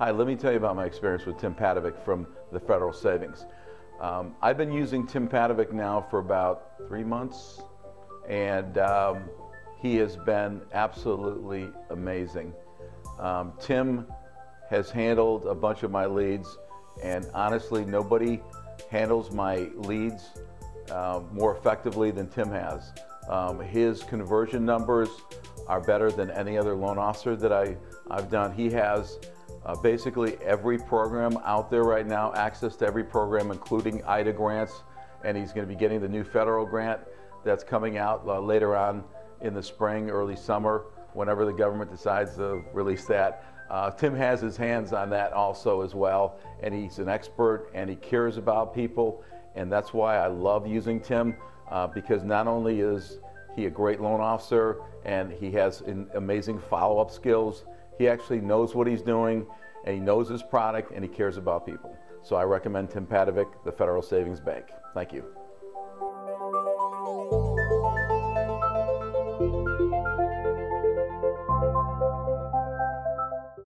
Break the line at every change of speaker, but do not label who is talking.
Hi, let me tell you about my experience with Tim Padavic from the Federal Savings. Um, I've been using Tim Padavic now for about three months, and um, he has been absolutely amazing. Um, Tim has handled a bunch of my leads, and honestly, nobody handles my leads uh, more effectively than Tim has. Um, his conversion numbers are better than any other loan officer that I, I've done. He has uh, basically every program out there right now, access to every program, including IDA grants, and he's going to be getting the new federal grant that's coming out uh, later on in the spring, early summer, whenever the government decides to release that. Uh, Tim has his hands on that also as well, and he's an expert and he cares about people, and that's why I love using Tim uh, because not only is he a great loan officer and he has amazing follow-up skills, he actually knows what he's doing and he knows his product and he cares about people. So I recommend Tim Padavic, the Federal Savings Bank. Thank you.